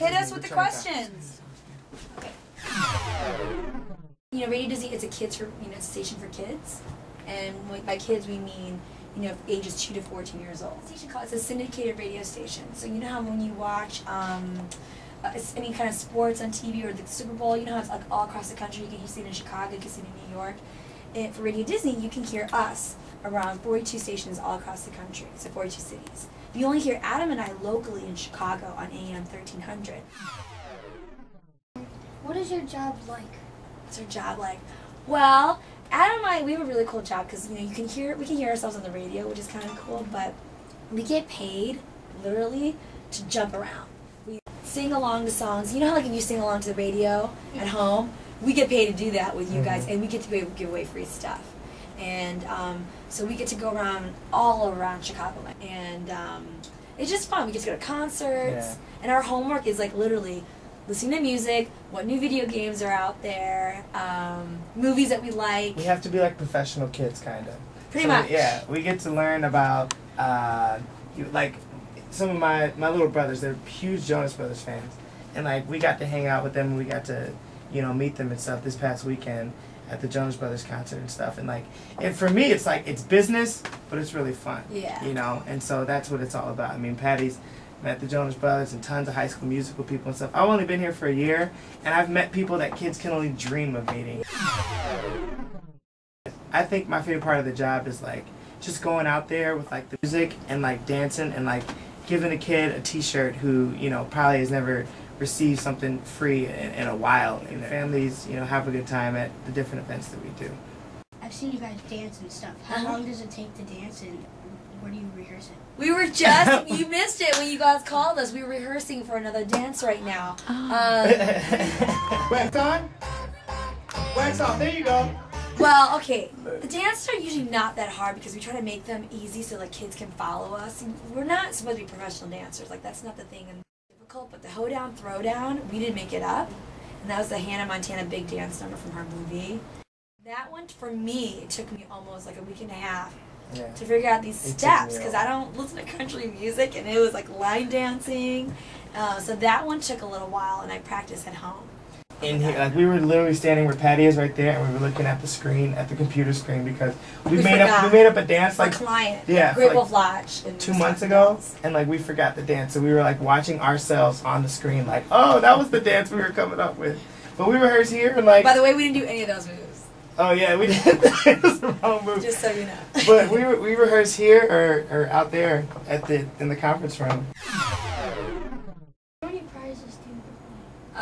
Hit us with the questions. Okay. You know, radio Disney is a kids for you know station for kids, and by kids we mean you know ages two to fourteen years old. Station called it's a syndicated radio station. So you know how when you watch um, uh, any kind of sports on TV or the Super Bowl, you know how it's like all across the country. You can see it in Chicago, you can see it in New York. And for Radio Disney, you can hear us around 42 stations all across the country, so 42 cities. You only hear Adam and I locally in Chicago on AM 1300. What is your job like? What's your job like? Well, Adam and I, we have a really cool job because you know you can hear we can hear ourselves on the radio, which is kind of cool. But we get paid literally to jump around. We sing along to songs. You know how like if you sing along to the radio at home, we get paid to do that with you guys, Mhm. and we get to be able to give away free stuff. And um, so we get to go around all around Chicago, and um, it's just fun. We get to go to concerts, Yeah. and our homework is like literally listening to music, what new video games are out there, um, movies that we like. We have to be like professional kids, kind of. Pretty So, much. Yeah, we get to learn about, uh, you, like, some of my my little brothers. They're huge Jonas Brothers fans, and like we got to hang out with them. and We got to, you know, meet them and stuff this past weekend at the Jonas Brothers concert and stuff. And like, and for me, it's like it's business, but it's really fun. Yeah. You know, and so that's what it's all about. I mean, Patty's met the Jonas Brothers and tons of high school musical people and stuff. I've only been here for a year, and I've met people that kids can only dream of meeting. I think my favorite part of the job is like just going out there with like the music and like dancing and like giving a kid a T-shirt who you know probably has never received something free in, in a while. And families, you know, have a good time at the different events that we do. I've seen you guys dance and stuff. How Uh-huh. long does it take to dance and where do you rehearse it? We were just you missed it when you guys called us. We were rehearsing for another dance right now. Um, Wax on, wax off. There you go. well, okay. The dances are usually not that hard because we try to make them easy so like kids can follow us. And we're not supposed to be professional dancers. Like that's not the thing. And difficult, but the hoedown throwdown, we didn't make it up, and that was the Hannah Montana big dance number from her movie. That one for me, it took me almost like a week and a half Yeah. to figure out these It steps because. I don't listen to country music and it was like line dancing. Uh, so that one took a little while and I practiced at home. in here, like we were literally standing where Patty is right there, and we were looking at the screen, at the computer screen, because we, We made up we made up a dance like client, yeah, Great like, Lodge. two months ago, Dells. and like we forgot the dance, so we were like watching ourselves on the screen, like oh that was the dance we were coming up with, but we rehearsed here and like By the way, we didn't do any of those oh yeah we did it was the wrong move, just so you know. but we re- we rehearsed here or, or out there at the in the conference room. How many prizes do you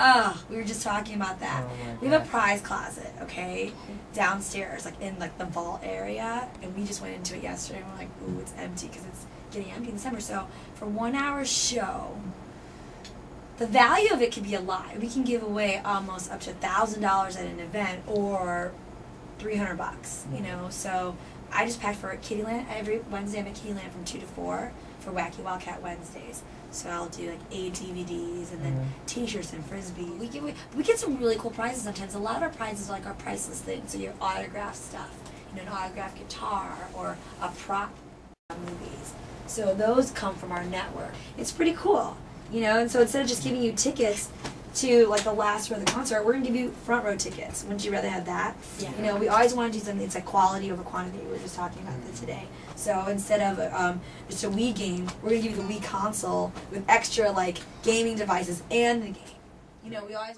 Oh, we were just talking about that. Oh we have a prize closet, okay, downstairs, like in like the vault area, and we just went into it yesterday. and We're like, ooh, it's empty because it's getting empty in the summer. So for one hour show, the value of it could be a lot. We can give away almost up to thousand dollars at an event or three hundred bucks. You know, so I just packed for Kiddieland every Wednesday. I'm at Kiddieland from two to four for Wacky Wildcat Wednesdays. So I'll do like eight DVDs and then Mhm. T-shirts and frisbees. We get we, we get some really cool prizes sometimes. A lot of our prizes are like our priceless things. So your autograph stuff, you know, an autographed guitar or a prop movies. So those come from our network. It's pretty cool, you know. And so instead of just giving you tickets to like the last row of the concert, we're gonna give you front row tickets. Wouldn't you rather have that? Yeah. You know, we always want to do something. It's like quality over quantity. We were just talking about that today. So instead of um, just a Wii game, we're gonna give you the Wii console with extra like gaming devices and the game. You know, we always.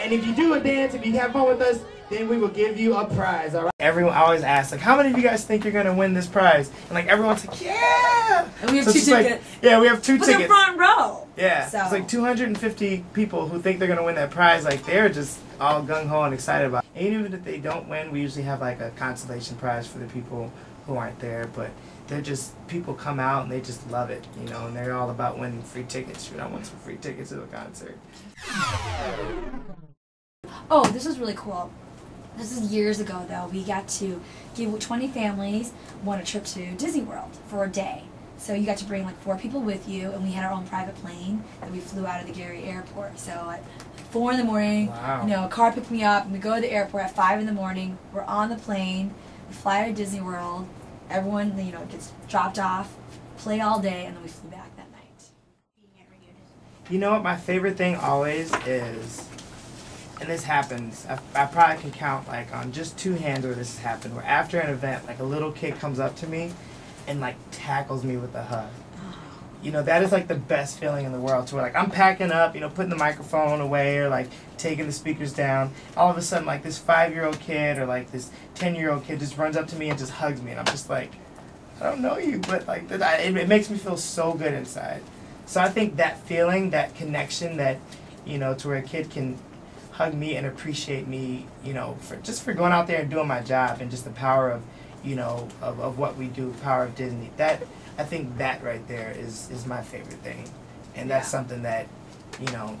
And if you do a dance, if you have fun with us, then we will give you a prize. All right. Everyone always asks, like, how many of you guys think you're gonna win this prize? And like everyone's like, yeah. And we have So two it's like- tickets. yeah, we have two But the tickets. front row. Yeah, So- it's like 250 people who think they're gonna win that prize. Like they're just all gung ho and excited about. It. And even if they don't win, we usually have like a consolation prize for the people who aren't there. But they're just people come out and they just love it, you know. And they're all about winning free tickets. Shoot, I want some free tickets to a concert. Oh, this was really cool. This is years ago, though. We got to give 20 families won a trip to Disney World for a day. So you got to bring like four people with you, and we had our own private plane that we flew out of the Gary Airport. So at four in the morning, Wow. you know, a car picked me up, and we go to the airport at five in the morning. We're on the plane, we fly to Disney World. Everyone, you know, gets dropped off, play all day, and then we flew back that night. being at Radio Disney? You know what? My favorite thing always is, and this happens. I, I probably can count like on just two hands where this has happened. Where after an event, like a little kid comes up to me, and like tackles me with a hug. You know that is like the best feeling in the world. To where like I'm packing up, you know, putting the microphone away or like taking the speakers down. All of a sudden, like this five-year-old kid or like this ten-year-old kid just runs up to me and just hugs me, and I'm just like, I don't know you, but like that, it, it makes me feel so good inside. So I think that feeling, that connection, that you know, to where a kid can hug me and appreciate me, you know, for just for going out there and doing my job and just the power of, you know, of, of what we do, power of Disney. That I think that right there is is my favorite thing, and that's Yeah. something that, you know.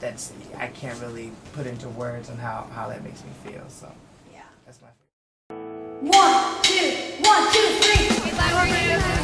That's I can't really put into words on how how that makes me feel. So Yeah. that's my favorite. One, two, one, two, three. If I were you,